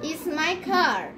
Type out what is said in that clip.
It's my car.